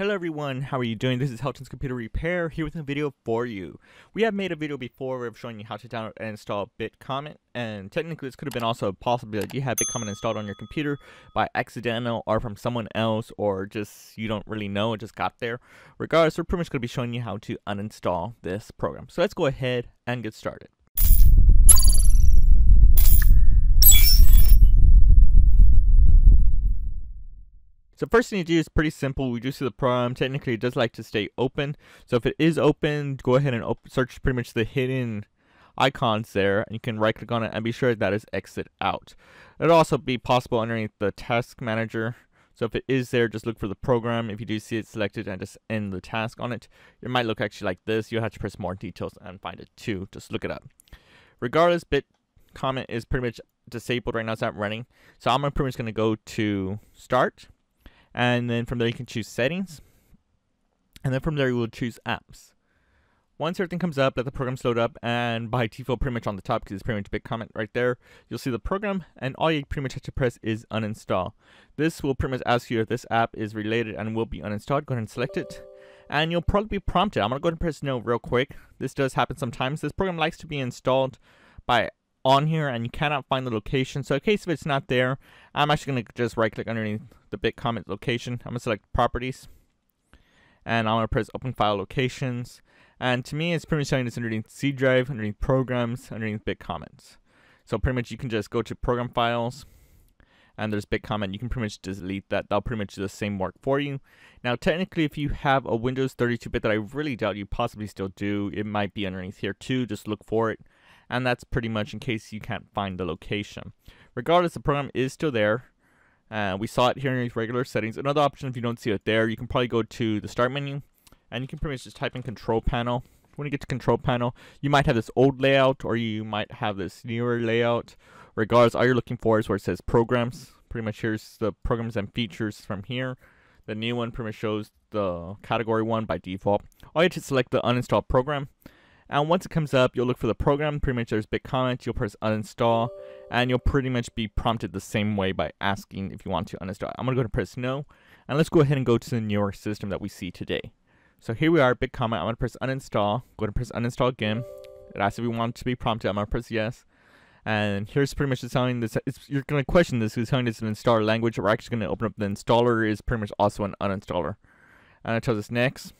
Hello everyone, how are you doing? This is Helton's Computer Repair here with a video for you. We have made a video before of showing you how to download and install Bitcomet, and technically this could have been also a possibility that you had Bitcomet installed on your computer by accidental or from someone else or just you don't really know, it just got there. Regardless, we're pretty much going to be showing you how to uninstall this program. So let's go ahead and get started. So first thing you do is pretty simple. We do see the program. Technically, it does like to stay open. So if it is open, go ahead and search pretty much the hidden icons there. And you can right click on it and be sure that is exit out. It'll also be possible underneath the task manager. So if it is there, just look for the program. If you do see it selected and just end the task on it, it might look actually like this. You'll have to press more details and find it too. Just look it up. Regardless, bit comment is pretty much disabled right now. It's not running. So I'm pretty much going to go to start and then from there you can choose settings. And then from there you will choose apps. Once everything comes up let the program load up and by default pretty much on the top because it's pretty much a Bitcomet right there you'll see the program and all you pretty much have to press is uninstall. This will pretty much ask you if this app is related and will be uninstalled. Go ahead and select it. And you'll probably be prompted. I'm going to go ahead and press no real quick. This does happen sometimes. This program likes to be installed by on here and you cannot find the location. So in case if it's not there, I'm actually going to just right click underneath the Bitcomet location. I'm going to select properties and I'm going to press open file locations. And to me, it's pretty much showing this underneath C drive, underneath programs, underneath Bitcomet. So pretty much you can just go to program files and there's Bitcomet. You can pretty much delete that. That'll pretty much do the same work for you. Now, technically, if you have a Windows 32-bit that I really doubt you possibly still do, it might be underneath here too. Just look for it and that's pretty much in case you can't find the location. Regardless, the program is still there. Uh, we saw it here in regular settings. Another option, if you don't see it there, you can probably go to the start menu, and you can pretty much just type in control panel. When you get to control panel, you might have this old layout, or you might have this newer layout. Regardless, all you're looking for is where it says programs. Pretty much here's the programs and features from here. The new one pretty much shows the category one by default. All you have to select the uninstall program and once it comes up, you'll look for the program. Pretty much there's Bitcomet. You'll press uninstall. And you'll pretty much be prompted the same way by asking if you want to uninstall. I'm to go to press no. And let's go ahead and go to the newer system that we see today. So here we are, Bitcomet. I'm going to press uninstall. Go to press uninstall again. It asks if we want to be prompted. I'm to press yes. And here's pretty much the telling this. you're going to question this because telling this an installer language. We're actually going to open up the installer is pretty much also an uninstaller. And it tells us next.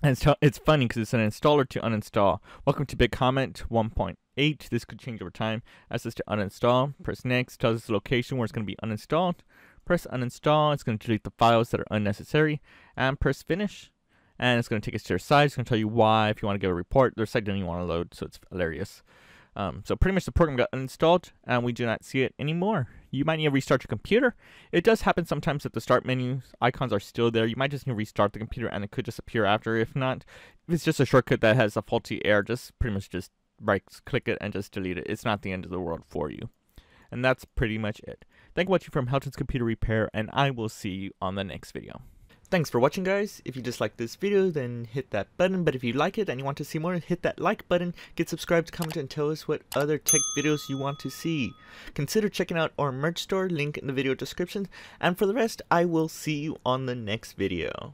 And it's, it's funny because it's an installer to uninstall. Welcome to Bitcomet 1.8. This could change over time. Asks us to uninstall. Press next. Tells us the location where it's going to be uninstalled. Press uninstall. It's going to delete the files that are unnecessary. And press finish. And it's going to take us to your site. It's going to tell you why. If you want to get a report, their site doesn't even want to load, so it's hilarious. Um, so pretty much the program got uninstalled and we do not see it anymore. You might need to restart your computer. It does happen sometimes that the start menu icons are still there. You might just need to restart the computer and it could just appear after. If not, if it's just a shortcut that has a faulty error, just pretty much just right click it and just delete it. It's not the end of the world for you. And that's pretty much it. Thank you for watching from Helton's Computer Repair and I will see you on the next video. Thanks for watching guys. If you just like this video, then hit that button. But if you like it and you want to see more, hit that like button, get subscribed, comment, and tell us what other tech videos you want to see. Consider checking out our merch store, link in the video description. And for the rest, I will see you on the next video.